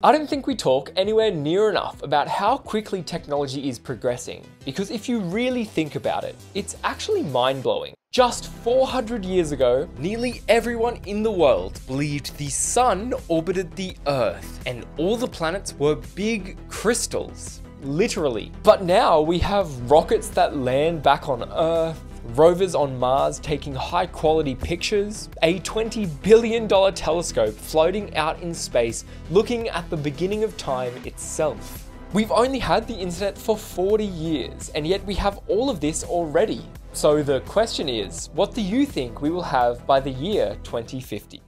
I don't think we talk anywhere near enough about how quickly technology is progressing, because if you really think about it, it's actually mind blowing. Just 400 years ago, nearly everyone in the world believed the sun orbited the Earth, and all the planets were big crystals. Literally. But now we have rockets that land back on Earth, rovers on Mars taking high quality pictures, a $20 billion telescope floating out in space looking at the beginning of time itself. We've only had the internet for 40 years, and yet we have all of this already. So the question is, what do you think we will have by the year 2050?